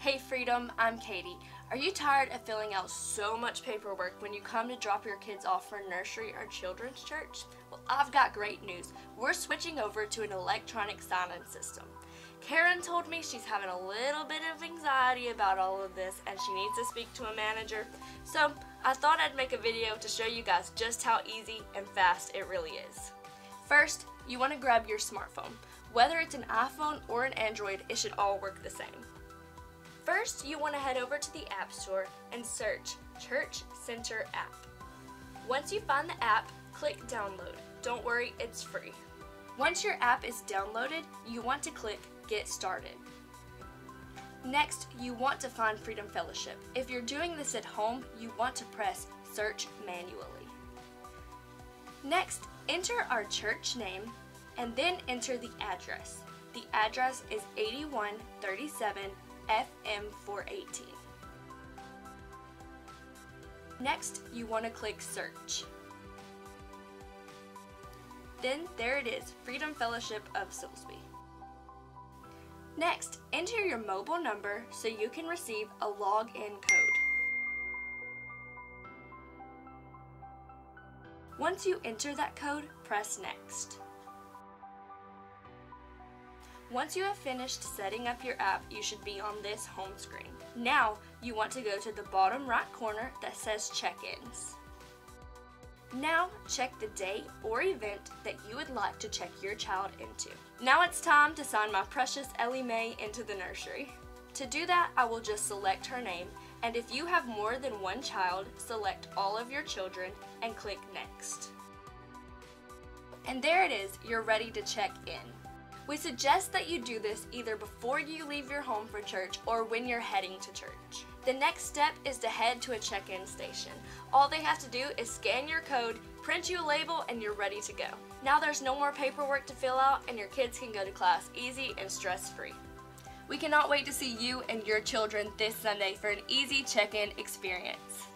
Hey Freedom, I'm Katie. Are you tired of filling out so much paperwork when you come to drop your kids off for nursery or children's church? Well, I've got great news. We're switching over to an electronic sign-in system. Karen told me she's having a little bit of anxiety about all of this and she needs to speak to a manager. So I thought I'd make a video to show you guys just how easy and fast it really is. First, you want to grab your smartphone. Whether it's an iPhone or an Android, it should all work the same. First, you want to head over to the App Store and search Church Center app. Once you find the app, click download. Don't worry, it's free. Once your app is downloaded, you want to click Get Started. Next, you want to find Freedom Fellowship. If you're doing this at home, you want to press Search manually. Next, enter our church name and then enter the address. The address is 8137 FM 418. Next, you want to click Search. Then there it is, Freedom Fellowship of Silsbee. Next, enter your mobile number so you can receive a login code. Once you enter that code, press Next. Once you have finished setting up your app, you should be on this home screen. Now, you want to go to the bottom right corner that says Check-ins. Now, check the date or event that you would like to check your child into. Now it's time to sign my precious Ellie Mae into the nursery. To do that, I will just select her name, and if you have more than one child, select all of your children and click Next. And there it is, you're ready to check in. We suggest that you do this either before you leave your home for church or when you're heading to church. The next step is to head to a check-in station. All they have to do is scan your code, print you a label, and you're ready to go. Now there's no more paperwork to fill out and your kids can go to class easy and stress-free. We cannot wait to see you and your children this Sunday for an easy check-in experience.